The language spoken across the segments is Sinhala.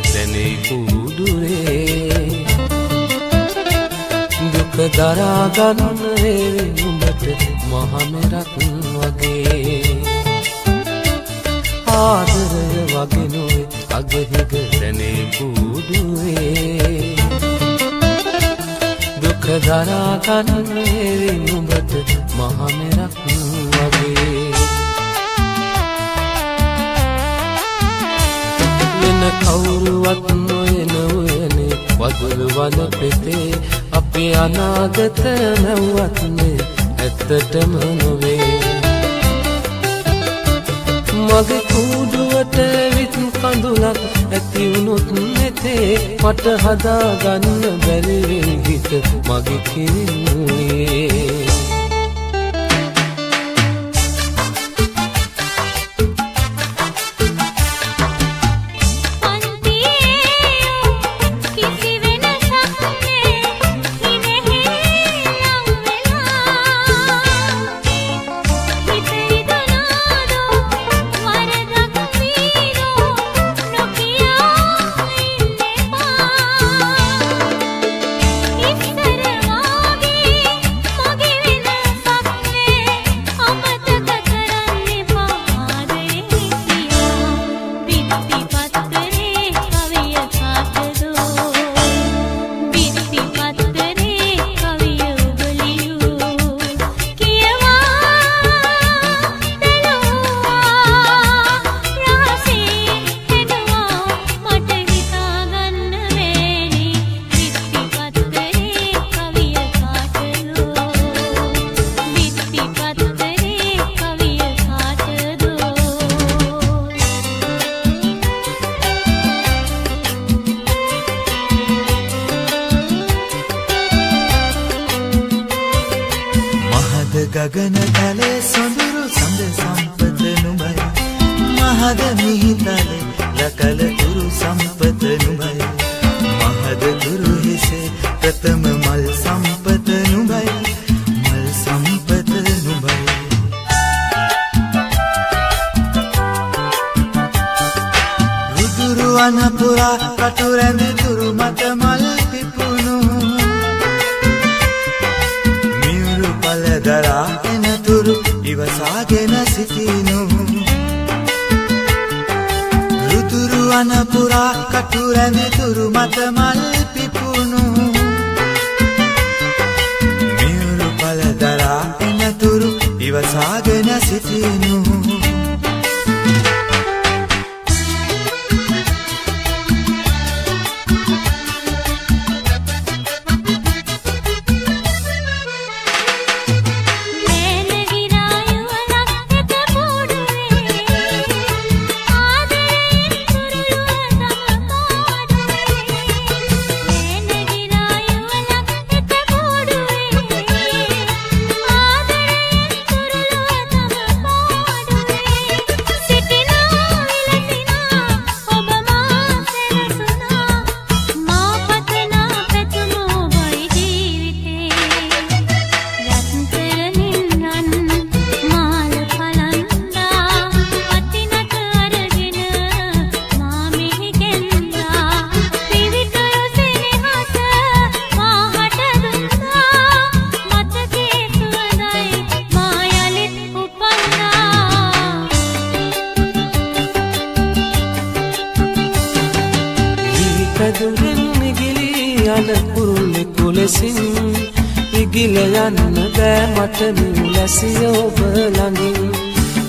වගේ නොවේ අගහිග දැනේ කූඩුරේ දුක දරාගන්න හේවේ නුඹට මහමෙරක් වගේ. ආදරය වගේ නොවේ අගහිග දැනේ කූඩුවේ දුක දරාගන්න හේවේ නුඹට මහමෙරක් වෙන කවුරුවත් නොයන ඔයනේ වදුරු වන පෙතේ අපේ අනාගත නැව්වත්නේ ඇත්තටම නොවේ. මගේ කූඩුවට විත් කඳුලක් ඇති වුණොත් නැතේ මට හදාගන්න බැරි හිත මගේ කිරින්නේ ප්‍රථම මල් සම්පත නුඹයි. මල් සම්පත නුඹයි. රුදුරු අනපුරා කටුරැඳ තුරු මත මල් පිපුණු. දරා එනතුරු ඉවසාගෙන සිටිනු. රුතුරු අනපුරා කටුරැඳතුරු මත මල් සිටිනු. පැදුරෙන් ඉගිලී යන කුරුල්ලෙකු ලෙසින් ඉගිල යන්න බෑ මට මිලැසිය ඔබ ළඟින්.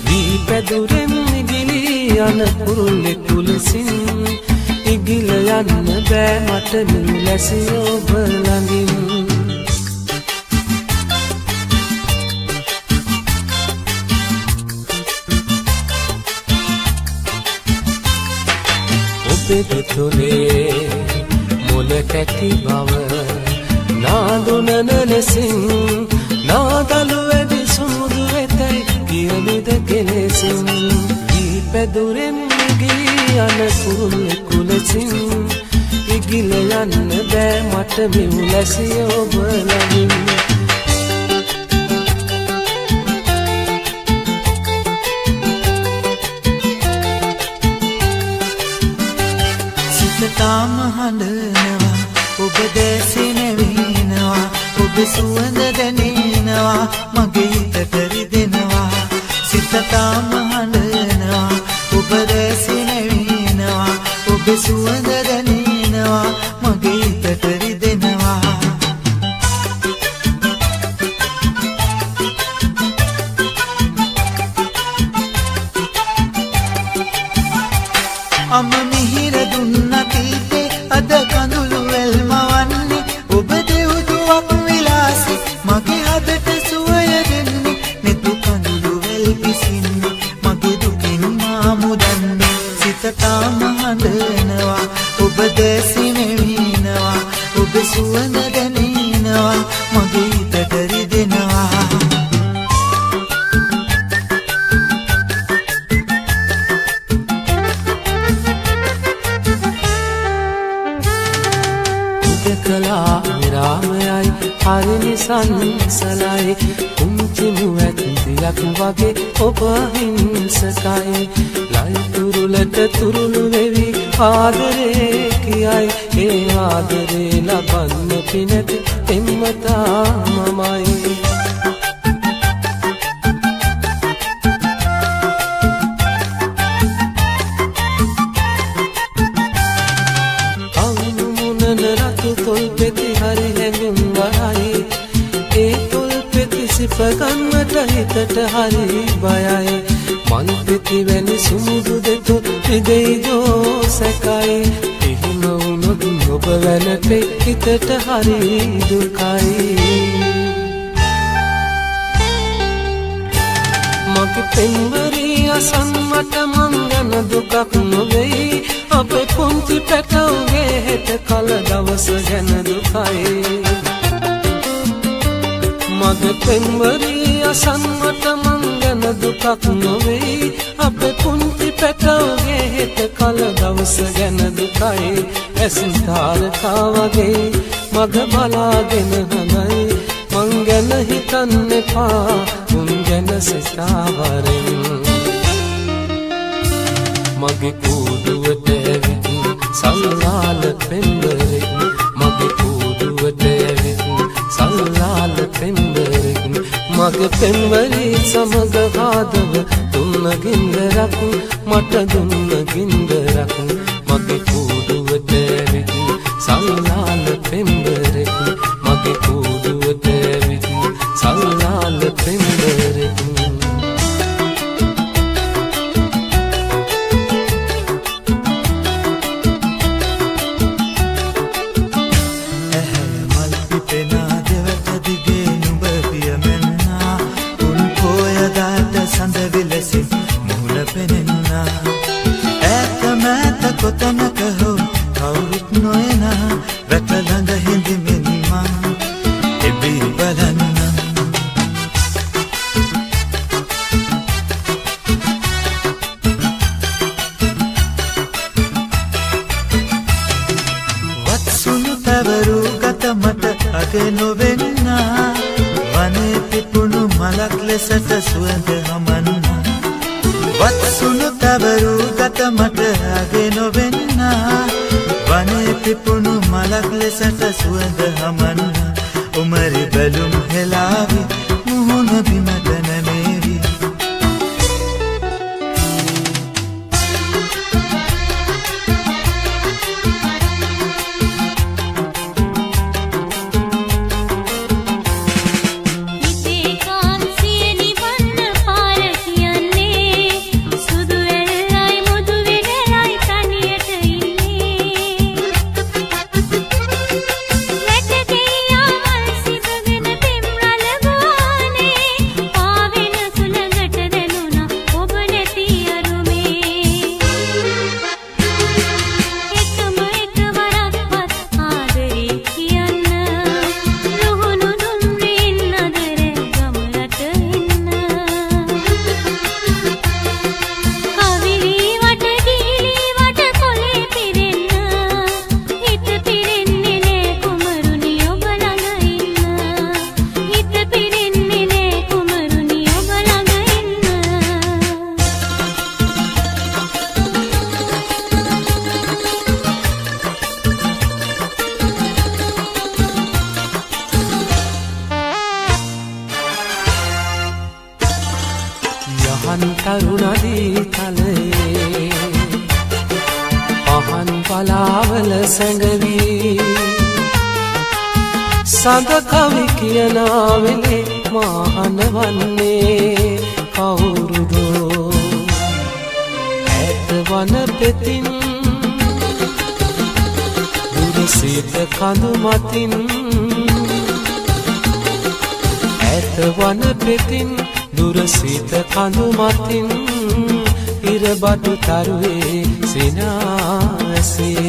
වී පැදුරෙන් ඉගිලී යන කුරුල්ලෙකු ලෙසින් ඉගිල යන්න බෑ මට මිලැසිය ඔබ ළඟින්. ඔබෙදතුලේ මොල කැටි බව. නාදුනන ලෙසින් නාදලු වැඩි සුමුදු වෙතයි කියමිද කෙලෙසින්. වී පැදුරෙන් ඉගී යන කුරුල්ලෙකු ලෙසින් ඉගිල යන්න බෑ මට මිවුලැසිය ඔබ සුවඳ සිනවිනවා ඔබ සුවඳ දැනෙනවා මගේ හිතට රිදෙනවා සිත තාම හඬනවා ඔබ රැසිනවිනවා ඔබ සුවඳ සිතටාම හඳනවා ඔබ දැසිනෙවීනවා ඔබ සුවඳ දැනීනවා. මගේ තටරි දෙනවා කලා විරාමයයි හරිනි සංසලයි මුවැත්දියක් වගේ ඔබ හිංසකයි. ලයිතුරුලට තුරුළු වෙවි ආදරේ කියයි. ඒ ආදරේ ලබන්න පිනැති එම්මතා හිතට හරි දුකයි. මගේ පෙන්වරී අසන්මට මං ගැන දුකක් නොවෙයි. අපේ පුංචි පැටවගේ හෙට කල දවස ගැන දුකයි. මගේ පෙන්වරී අසන්මට මං ගැන දුකක් නොවෙයි. අපේ පුංචි පැටවගේ හෙට කල දවස ගැන දුකයි. ඇසින් තාරකා වගේ මග බලාගෙන හනයි මං ගැන හිතන්න එපා උන් ගැන සිතාවරෙන්. මගේ කූඩුවට ඇවිත් සල්ලාල පෙම්බරෙක් මගේ පෙම්වරී සමග හාදව දුන්න ගින්දරක් මට දුන්න ගින්දරක් මගේ කූඩුවට ඇවිත් සල්ලාල පෙම්බරෙක් මට අගේ නොවෙන්නා. වනේ පිපුණු මලක් ලෙසට සුවඳ හමන්නා. වත්සුණු පැවරූ ගත මට අගේ නොවෙන්නා. වනේ පිපුණු මලක් ලෙසට සුවඳ හමන්නා. සැඟවී සඳ කවි කියනාවෙලේ මාහන වන්නේ කවුරුදෝ? ඇත වන පෙතින් දුරසිත කඳු මතින්. ඇත වන පෙතින් දුරසිත කඳු මතින්. ඉරබඩු තරුවේ සිනාසේ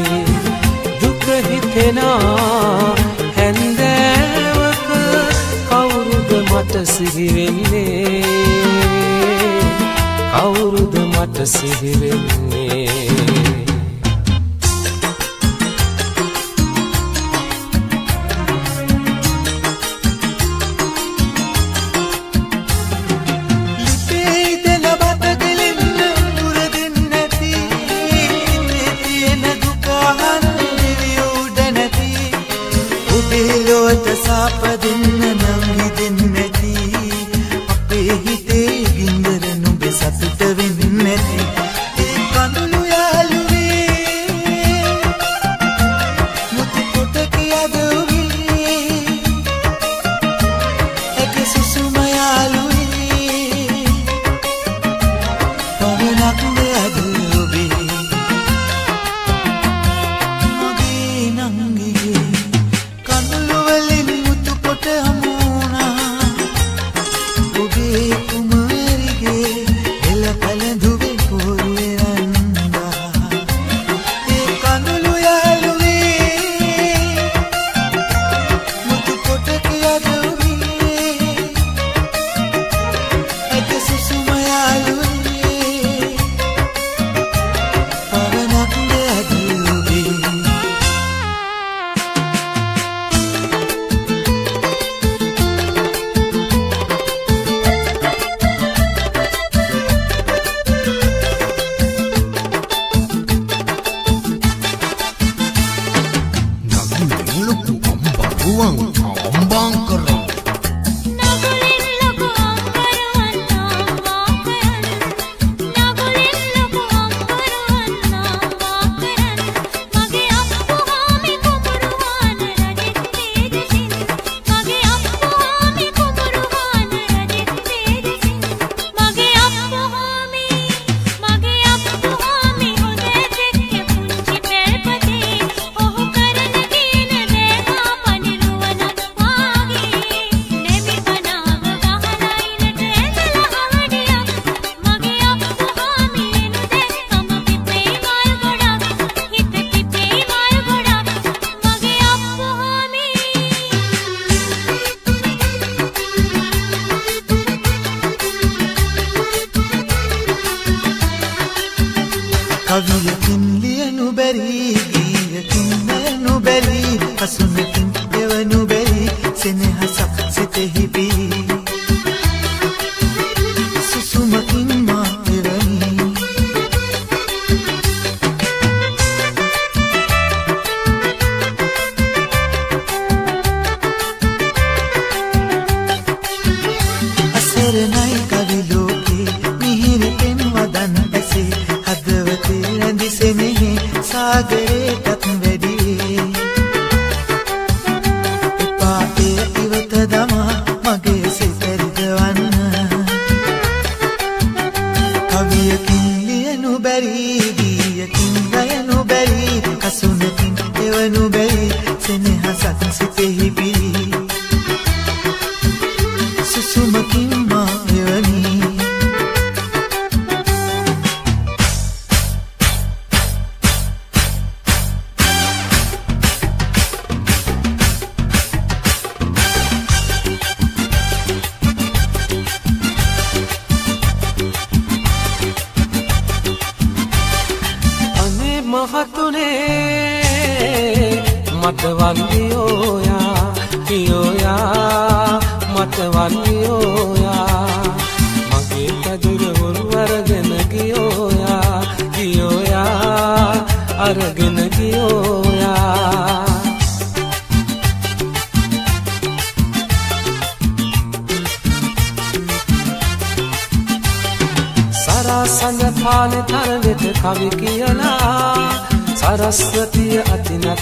දුක හිතෙනා හැන්දෑවක කවුරුද මට සිහිවෙන්නේ කවුරුද මට සිහිවෙන්නේ 不忘ワンも！එවනු බැරි සෙනෙහසක් සිතෙහි බී සුසුමකින්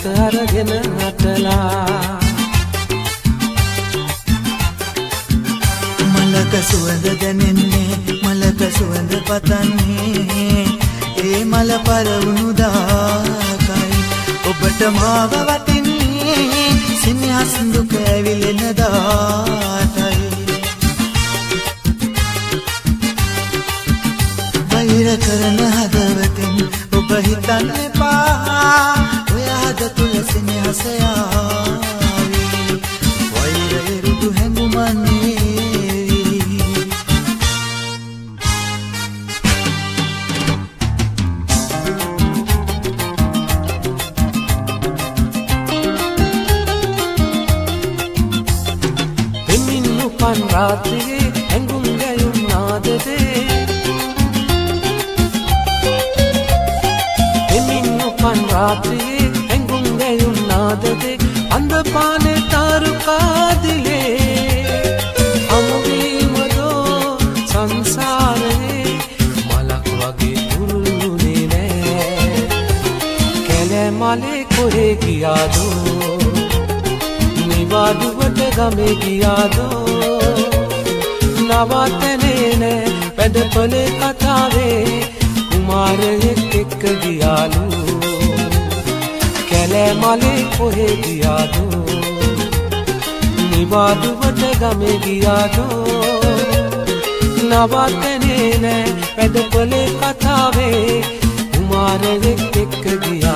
අතිනත අරගෙන නටලා මලක සුවඳ දැනෙන්නේ මලක සුවඳ පතන්නේ. ඒ මල පරවුණු දාකයි ඔබට මාව වටින්නේ සිනහස් දුක ඇවිලෙන දාටයි වෛර කරන හදවතින් ඔබ හිතන්න එපා. ඔය හද තුල සෙනෙහස යාවි වෛරය රුදු හැඟුමන්නේ පෙමින් උපන් රාත්‍රියේ ඇඟුම් ගැයුම් නාදදේ පෙමින් උපන් රාත්‍රියේ पुहे किया दो। निवादू बटे गमे किया दो। नवाते ने ने पैद पले कतावे कुमार एक एक दिया लो। कैले माले पुहे किया दो। निवादू बटे गमे किया दो। नवाते ने ने पैद पले कतावे कुमार एक एक दिया